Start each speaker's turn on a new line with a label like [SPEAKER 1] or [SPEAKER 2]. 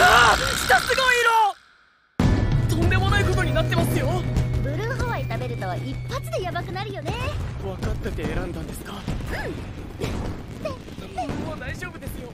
[SPEAKER 1] あ下すごい色。とんでもないことになってますよ。
[SPEAKER 2] ブルーホワイ食べると一発でヤバくなるよね。
[SPEAKER 1] 分かってて選んだんですか？
[SPEAKER 2] うん。
[SPEAKER 1] もう大丈夫ですよ。